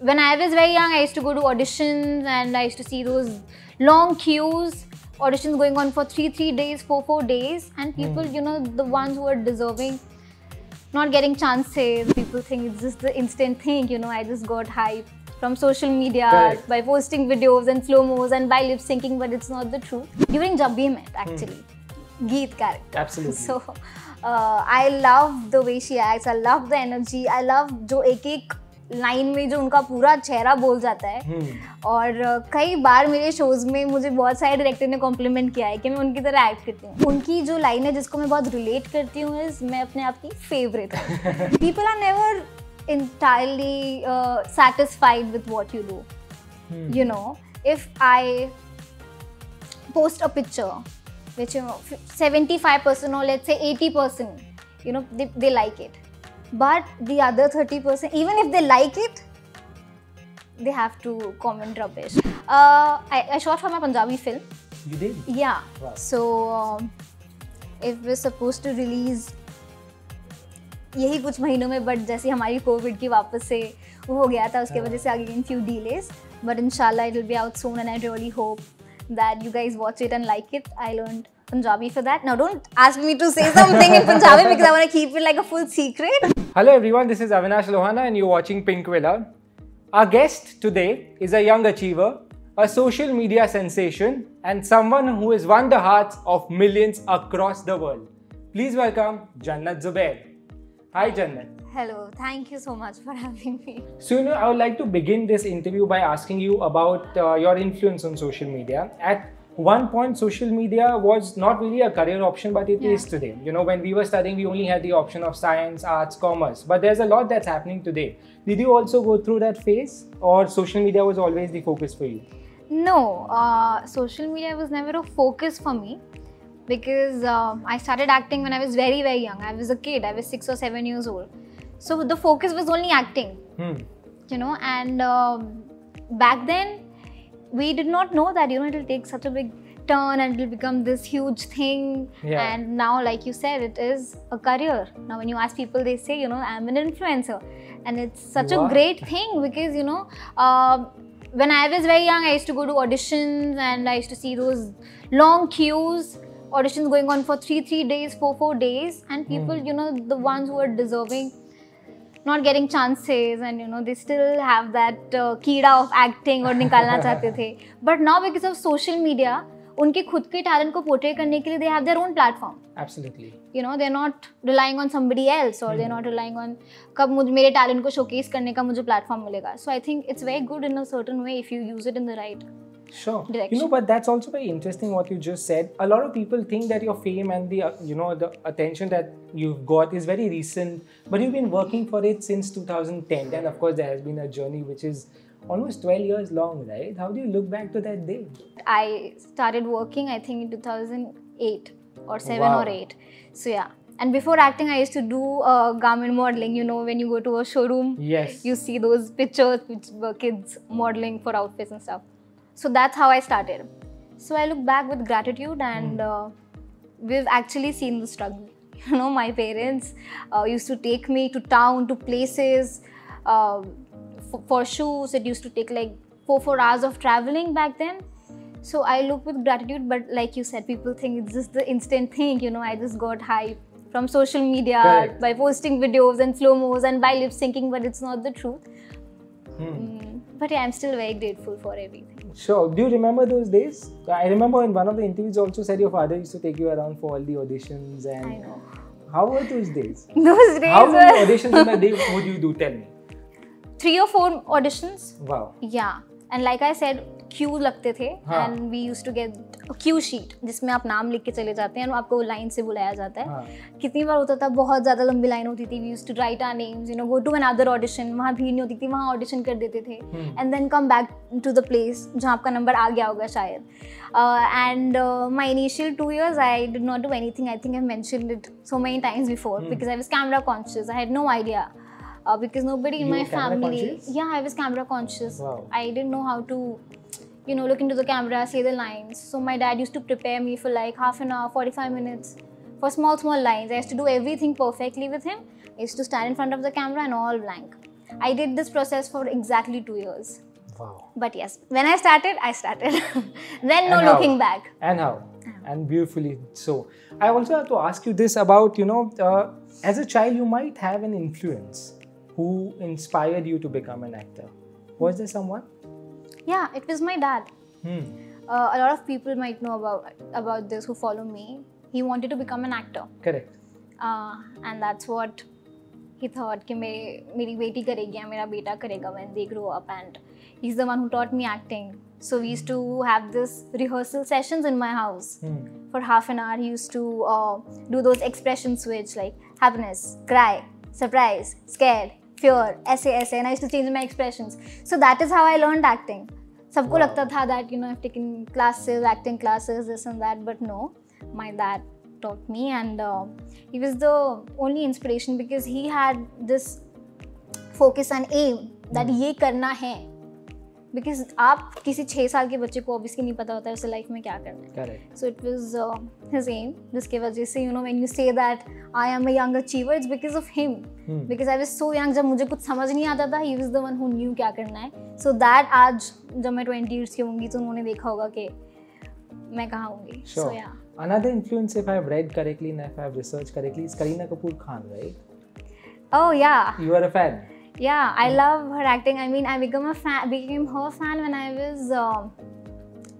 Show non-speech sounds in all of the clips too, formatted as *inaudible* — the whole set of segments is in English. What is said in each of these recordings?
when I was very young, I used to go to auditions and I used to see those long queues, auditions going on for three, three days, four, four days, and people, you know, the ones who are deserving, not getting chances. People think it's just the instant thing, you know. I just got hype from social media Correct. by posting videos and slow mos and by lip syncing, but it's not the truth. During Jab We Met, actually, Geet character. Absolutely. So *laughs* uh, I love the way she acts. I love the energy. I love जो एक एक line में जो उनका पूरा चेहरा बोल जाता है। Hmm. और कई बार मेरे शोज़ में मुझे बहुत सारे डायरेक्टर ने कॉम्प्लीमेंट किया है कि मैं उनकी तरह एक्ट करती हूँ। उनकी जो लाइन है जिसको मैं बहुत रिलेट करती हूँ इज़ मैं अपने आप की favourite people are never entirely uh, satisfied with what you do. Hmm. you know if i post a picture which you know 75% or let's say 80% you know they, they like it. But the other 30% even if they like it they have to comment rubbish uh, I, I shot for my punjabi film You did? yeah Wow. so um, it was supposed to release यही कुछ महीनों में but जैसे हमारी Covid की वापस से वो हो गया था उसके हाँ। वजह से आगे इन फ्यू डिलेस बट इंशाल्लाह it will be out soon and I really hope that you guys watch it and like it I learn Punjabi for that. Now don't ask me to say something in Punjabi because I want to keep it like a full secret. Hello everyone, this is Avinash Lohana and you're watching Pinkvilla. Our guest today is a young achiever, a social media sensation, and someone who has won the hearts of millions across the world. Please welcome Jannat Zubair. Hi Jannat. Hello, thank you so much for having me. So, you know, I would like to begin this interview by asking you about uh, your influence on social media. At one point, social media was not really a career option, but it is Yeah. today. You know, when we were studying, we only had the option of science, arts, commerce. But there's a lot that's happening today. Did you also go through that phase, or social media was always the focus for you? No, uh, social media was never a focus for me because um, I started acting when I was very, very young. I was a kid, I was six or seven years old. So the focus was only acting, Hmm. you know, and um, back then we did not know that, you know, it will take such a big turn and it will become this huge thing. Yeah. And now, like you said, it is a career. Now, when you ask people, they say, you know, I'm an influencer. And it's such a great thing because, you know, um when I was very young, I used to go to auditions and I used to see those long queues, auditions going on for three, three days, four, four days, and people, you know, the ones who are deserving, not getting chances and you know they still have that कीड़ा of acting और निकालना चाहते थे। But now because of social media उनके खुद के talent को portrait करने के लिए they have their own platform absolutely you know they are not relying on somebody else और they are not relying on कब मुझे मेरे टैलेंट को शोकेस करने का मुझे प्लेटफॉर्म मिलेगा। So I think it's very good in a certain way if you use it in the right Sure. You know, but that's also very interesting what you just said. A lot of people think that your fame and the uh, you know the attention that you've got is very recent, but you've been working for it since 2010. And of course, there has been a journey which is almost 12 years long, right? How do you look back to that day? I started working I think in 2008 or 7 Wow. or 8 so yeah and before acting I used to do uh, garment modeling you know when you go to a showroom Yes. you see those pictures which were kids modeling for outfits and stuff. So that's how I started. So I look back with gratitude and uh, we've actually seen the struggle. *laughs* You know, my parents uh, used to take me to town, to places uh, for, for shoots. It used to take like four, four hours of traveling back then. So I look with gratitude, but like you said, people think it's just the instant thing. You know, I just got hype from social media Correct. by posting videos and slow mos and by lip syncing, but it's not the truth. Hmm. Mm, But yeah, I'm still very grateful for everything. Sure. Do you remember those days? I remember in one of the interviews also said your father used to take you around for all the auditions and I know. how were those days? *laughs* Those days How many auditions in a day would you do? Tell me. three or four auditions. Wow. Yeah. And like I said, queue लगते थे. And we use to get queue sheet जिसमें आप नाम लिख के चले जाते हैं और आपको लाइन से बुलाया जाता है हाँ. कितनी बार होता था बहुत ज़्यादा लंबी लाइन होती थी we use to write our names you know go to another audition वहाँ भीड़ नहीं होती थी वहाँ ऑडिशन कर देते थे. And then come back to the place जहाँ आपका नंबर आ गया होगा शायद and my initial two years I did not do anything I think I mention it so many times before. Because I was camera conscious I had no idea uh, because nobody in You my family yeah i was camera conscious Wow. i didn't know how to you know look into the camera say the lines so my dad used to prepare me for like half an hour 45 minutes for small small lines i used to do everything perfectly with him i used to stand in front of the camera and all blank I did this process for exactly two years. Wow. But yes, when I started, I started. *laughs* then no And looking back. And how? And beautifully so. I also have to ask you this about, you know, uh, as a child, you might have an influence who inspired you to become an actor. Was there someone? Yeah, it was my dad. Hmm. Uh, a lot of people might know about about this who follow me. He wanted to become an actor, Correct. uh, and that's what he thought कि मेरे मेरी बेटी करेगी या मेरा बेटा करेगा when they grow up and he's the one who taught me acting. So we used to have this rehearsal sessions in my house. Hmm. For half an hour, he used to uh, do those expression switch like happiness, cry, surprise, scared, फ्योर ऐसे ऐसे ना is to change my expression so that is how I learn acting सबको लगता था that you know have taken classes acting classes this and that but no my that taught me and uh, he was the only inspiration because he had this focus and aim that mm. ye because आप किसी छः साल के बच्चे को obviously नहीं पता होता है उसे लाइफ में क्या करना है it was uh, his aim. जिसके वजह से you know when you say that I am a young achiever, it's because of him. Hmm. Because I was so young जब मुझे कुछ समझ नहीं आता था he was the one who knew क्या करना है. So that आज जब मैं 20 years की होंगी तो उन्होंने देखा होगा कि मैं कहाँ होंगी. Sure. yeah. Another influence, if I've read correctly and if I've researched correctly, is Kareena Kapoor Khan, right? Oh yeah. You are a fan. Yeah, I love her acting. I mean, I became a fan, became her fan when I was uh,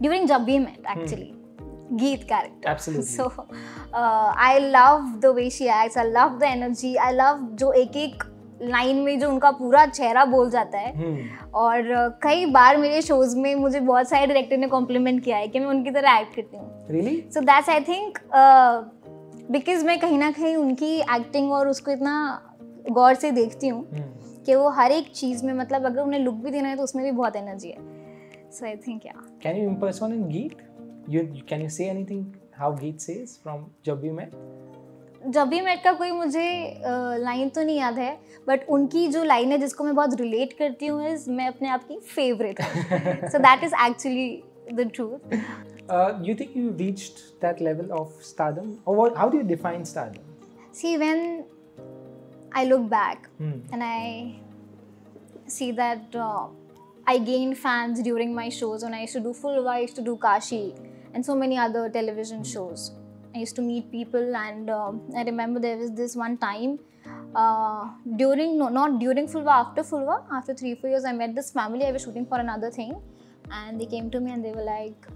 during Jab We Met actually. hmm. Geet character. Absolutely. So uh, I love the way she acts. I love the energy. I love जो एक एक line में जो उनका पूरा चेहरा बोल जाता है Hmm. और uh, कई बार मेरे शोज़ में मुझे बहुत सारे डायरेक्टर ने कॉम्प्लीमेंट किया है कि मैं उनकी तरह एक्ट करती हूँ Really? So that's I think because मैं कहीं ना कहीं उनकी एक्टिंग और उसको इतना गौर से देखती हूँ Hmm. कि वो हर एक चीज़ में मतलब अगर उन्हें लुक भी देना है तो उसमें भी बहुत एनर्जी है। So I think yeah can you impersonate Geet you can you say anything how Geet says from Jab we met जब भी मेट का कोई मुझे लाइन तो नहीं याद है बट उनकी जो लाइन है जिसको मैं बहुत रिलेट करती हूँ इज़ मैं अपने आप की favourite so that is actually the truth you think you reached that level of stardom और how do you define stardom see when I look back mm. and I see that uh, I gained fans during my shows. When I used to do Phulwa, I used to do Kashi and so many other television hmm. shows. I used to meet people, and uh, I remember there was this one time uh, during no, not during Phulwa, after Phulwa, after three four years, I met this family. I was shooting for another thing, and they came to me and they were like,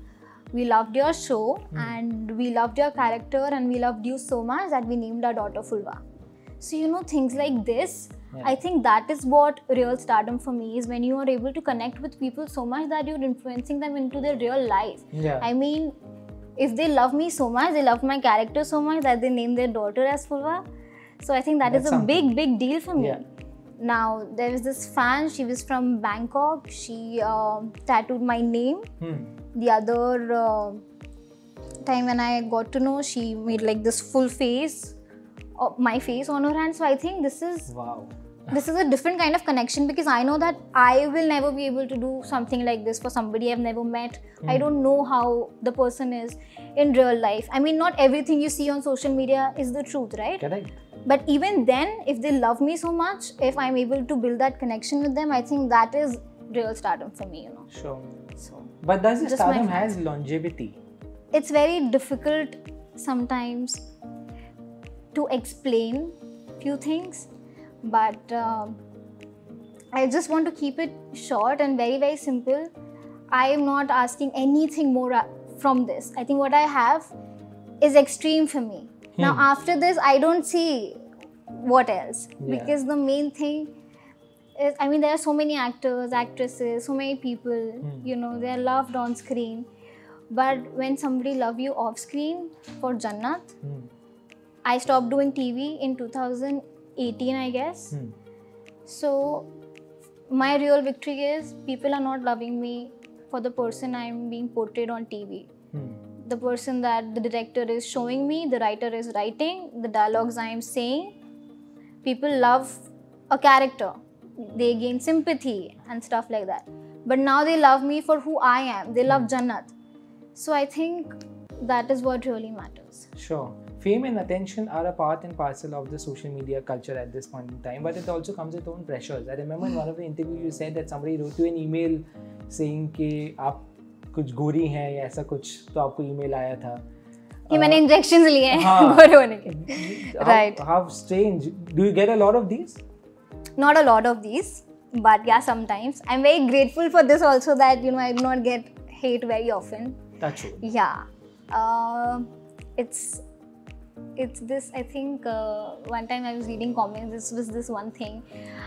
"We loved your show, mm. and we loved your character, and we loved you so much that we named our daughter Phulwa." So, you know, things like this, Yeah. I think that is what real stardom for me is when you are able to connect with people so much that you're influencing them into their real life. Yeah. I mean, if they love me so much, they love my character so much that they name their daughter as Phulwa. So I think that is That's a big, something. big deal for me. Yeah. Now, there was this fan, she was from Bangkok. She uh, tattooed my name. Hmm. The other uh, time when I got to know, she made like this full face, Oh, my face on her hand. So I think this is Wow. this is a different kind of connection because I know that I will never be able to do something like this for somebody I've never met. I hmm. don't know how the person is in real life. I mean, not everything you see on social media is the truth, right? Correct. But even then, if they love me so much, if I'm able to build that connection with them, I think that is real stardom for me, you know. Sure. So But does the Just my stardom has longevity? it's very difficult sometimes to explain few things but um i just want to keep it short and very very simple i am not asking anything more uh, from this i think what i have is extreme for me now Hmm. after this i don't see what else Yeah. because the main thing is i mean there are so many actors actresses so many people Hmm. you know they are loved on screen but when somebody love you off screen for jannat Hmm. I stopped doing tv in 2018 i guess. Hmm. so my real victory is people are not loving me for the person i'm being portrayed on tv Hmm. the person that the director is showing me the writer is writing the dialogues i am saying people love a character. They gain sympathy and stuff like that. But now they love me for who i am. They love jannat. So i think that is what really matters. Sure. fame and attention are a part and parcel of the social media culture at this point in time, but it also comes with own pressures. I remember in one of the interviews you said that somebody wrote you an email saying कि आप *laughs* कुछ *laughs* गोरी हैं या ऐसा कुछ तो आपको email आया था कि मैंने इंजेक्शंस लिए हैं हाँ. गोरे होने के how, Right. how strange do you get a lot of these not a lot of these but yeah sometimes i'm very grateful for this also that you know i do not get hate very often touch wood yeah uh, it's it's this i think uh, one time i was reading comments this was this one thing.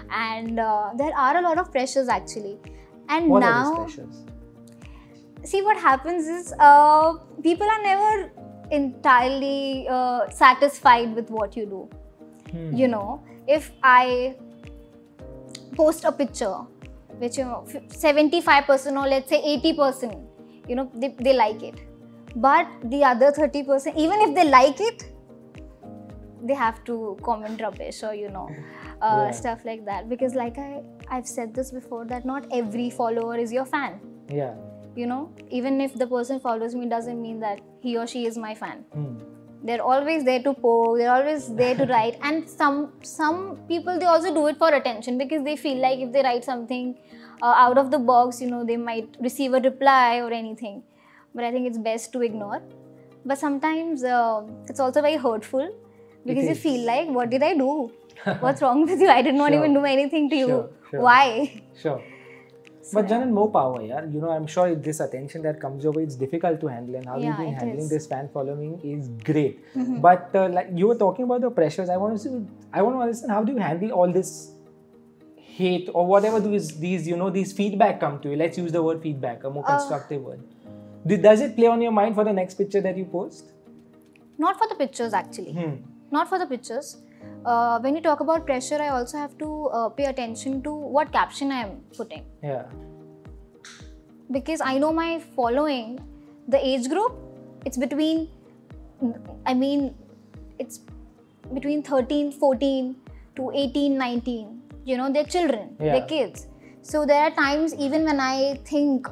And uh, there are a lot of pressures actually. And what now are these pressures? See what happens is uh, people are never entirely uh, satisfied with what you do. Hmm. you know if i post a picture which you know 75% or let's say 80% you know they, they like it. But the other 30% even if they like it they have to comment rubbish or you know uh, Yeah. stuff like that. Because like i i've said this before that not every follower is your fan. Yeah. You know even if the person follows me doesn't mean that he or she is my fan. Hmm. they're always there to poke they're always there to write. And some some people they also do it for attention because they feel like if they write something uh, out of the box you know they might receive a reply or anything. But i think it's best to ignore. But sometimes uh, it's also very hurtful because you feel like what did i do *laughs* what's wrong with you i did not Sure. even do anything to you Sure, sure. why sure So, But Jannat, more power, yeah. You know, I'm sure this attention that comes your way, it's difficult to handle, and how you've been handling is. this fan following is great. Mhm. But uh, like you were talking about the pressures, I want to see, I want to understand how do you handle all this hate or whatever these these you know these feedback come to you. Let's use the word feedback, a more Uh. constructive word. Does it play on your mind for the next picture that you post? not for the pictures actually Hmm. Not for the pictures. Uh, when you talk about pressure, I also have to uh, pay attention to what caption I am putting Yeah. because I know my following, the age group, it's between, I mean, it's between 13, 14 to 18, 19. You know, they're children, Yeah. they're kids. So there are times even when I think,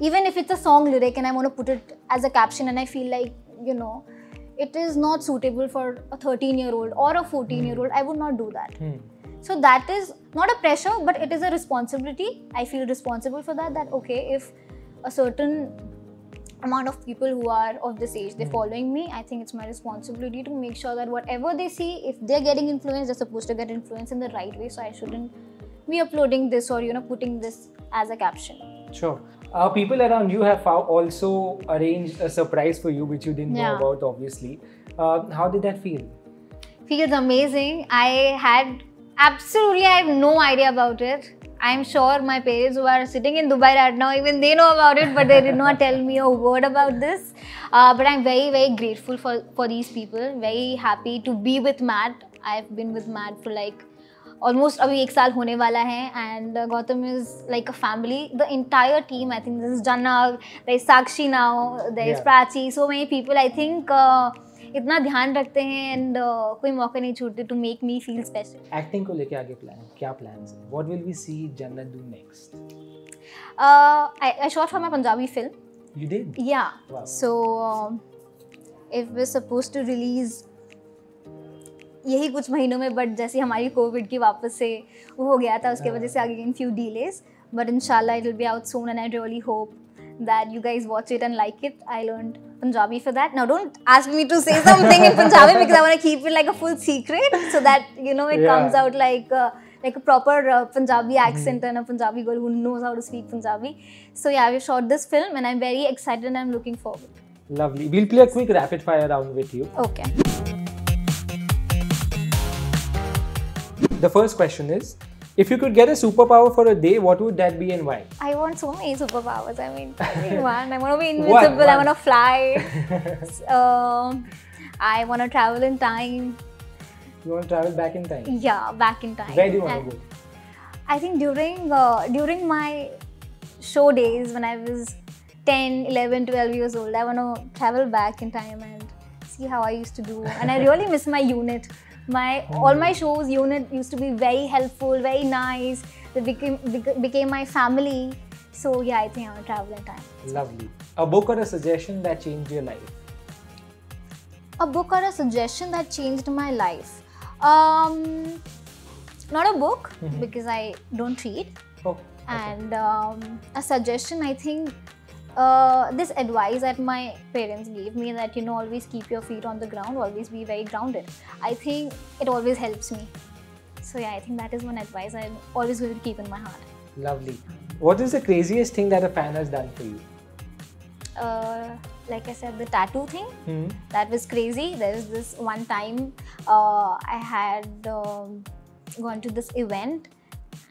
even if it's a song lyric and I want to put it as a caption and I feel like, you know, it is not suitable for a 13 year old or a 14 year old, I would not do that. Hmm. So that is not a pressure, but it is a responsibility. I feel responsible for that. That okay, if a certain amount of people who are of this age they're following me, I think it's my responsibility to make sure that whatever they see, if they're getting influenced, they're supposed to get influenced in the right way. So I shouldn't be uploading this or you know putting this as a caption. Sure. Uh, people around you have also arranged a surprise for you, which you didn't know about, obviously. Uh, how did that feel? feels amazing. I had absolutely I have no idea about it. I'm sure my parents who are sitting in Dubai right now, even they know about it, but they did not tell me a word about this. Uh, but I'm very, very grateful for, for these people. Very happy to be with Matt. I've been with Matt for like almost अभी एक साल होने वाला है and Gautam is like a family the entire team I think this is Dai Sakshi now दाइज Prachi so many people I think इतना ध्यान रखते हैं एंड uh, कोई मौका नहीं छूटते to make me feel special acting को लेके आगे प्लान क्या प्लान्स हैं? What will we see Jannat do next I I shot for my Punjabi film you did yeah so if we suppose to release यही कुछ महीनों में but जैसे हमारी कोविड की वापस से वो हो गया था उसके वजह से अगेन फ्यू डिलेज बट इंशाल्लाह it will be out soon and I really hope that you guys watch it and like it. I learned Punjabi for that. Now don't ask me to say something in Punjabi because I want to keep it like a full secret so that you know it Yeah. comes out like uh, like a proper uh, Punjabi accent mm-hmm. and a Punjabi girl who knows how to speak Punjabi. So yeah, we shot this film and I'm very excited and I'm looking forward. Lovely. We'll play a quick rapid fire round with you. Okay. The first question is if you could get a superpower for a day, what would that be and why? I want so many superpowers. I mean, *laughs* I one. I want to be invincible. I one. want to fly. *laughs* um, I want to travel in time. You want to travel back in time? Yeah, back in time. Where do you want And to go? I think during uh, during my show days when I was 10, 11, 12 years old, I want to travel back in time and see how I used to do. And I really miss my unit. My all my shows unit used to be very helpful, very nice. They became became my family. So yeah, I think I want to travel in time. Lovely. A book or a suggestion that changed your life? A book or a suggestion that changed my life. Um, not a book Mhm. because I don't read. Oh, okay. And um, a suggestion, I think, uh, this advice that my parents gave me that you know always keep your feet on the ground, always be very grounded. I think it always helps me. So yeah, I think that is one advice I'm always going to keep in my heart. Lovely. What is the craziest thing that a fan has done for you? Uh, like I said, the tattoo thing Hmm. that was crazy. There was this one time uh, I had um, gone to this event,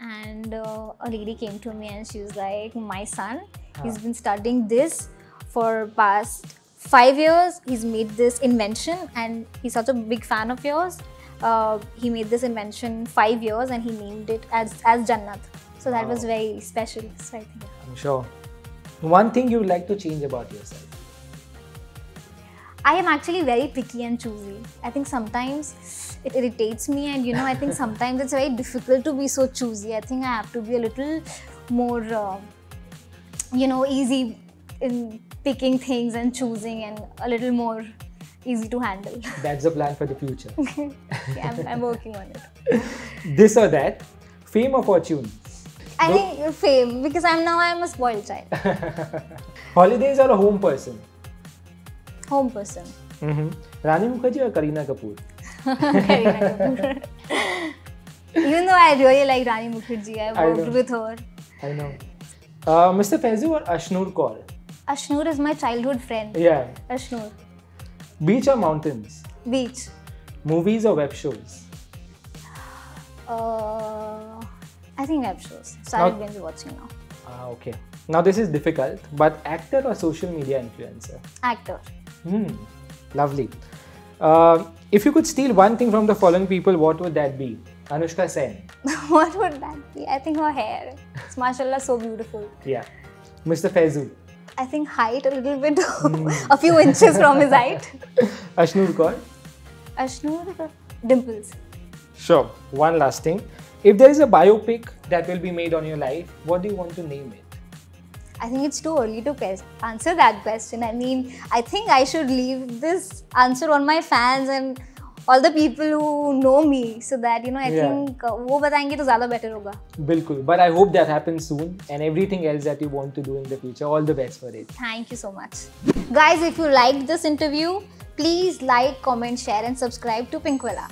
and uh, a lady came to me and she was like, "My son, he's been studying this for past five years. He's made this invention, and he's such a big fan of yours. Uh, he made this invention five years, and he named it as as Jannat. So that was very special. So I think. I'm sure. One thing you would like to change about yourself. I am actually very picky and choosy. I think sometimes it irritates me, and you know, I think *laughs* sometimes it's very difficult to be so choosy. I think I have to be a little more, uh, you know, easy in picking things and choosing, and a little more easy to handle. *laughs* That's the plan for the future. *laughs* Yeah, I'm, I'm working on it. this or that, fame or fortune? I No. think fame because I'm now I'm a spoiled child, *laughs* Holidays or a home person? home person. Mm-hmm. Rani Mukherjee or Kareena Kapoor? Kareena Kapoor. Even though I really like Rani Mukherjee, I worked with her. I know. Uh, Mr. Faisu or Ashnoor Kaur? Ashnoor is my childhood friend. Yeah. Ashnoor. Beach or mountains? Beach. Movies or web shows? Uh, I think web shows. Started binge watching now. Ah, okay. Now this is difficult, but actor or social media influencer? Actor. Hmm. Lovely. Uh, if you could steal one thing from the following people, what would that be? Anushka Sen. *laughs* what would that be? I think her hair. It's mashallah so beautiful. Yeah. Mr. Faisu. I think height a little bit, hmm. *laughs* a few inches from his height. *laughs* Ashnoor Kaur. Ashnoor, dimples. Sure. One last thing. If there is a biopic that will be made on your life, what do you want to name it? I think it's too early to answer that question. I mean, I think I should leave this answer on my fans and all the people who know me so that you know i yeah. think wo batayenge to zyada better hoga but i hope that happens soon and everything else that you want to do in the future all the best for it. Thank you so much. Guys if you liked this interview please like comment share and subscribe to Pinkvilla.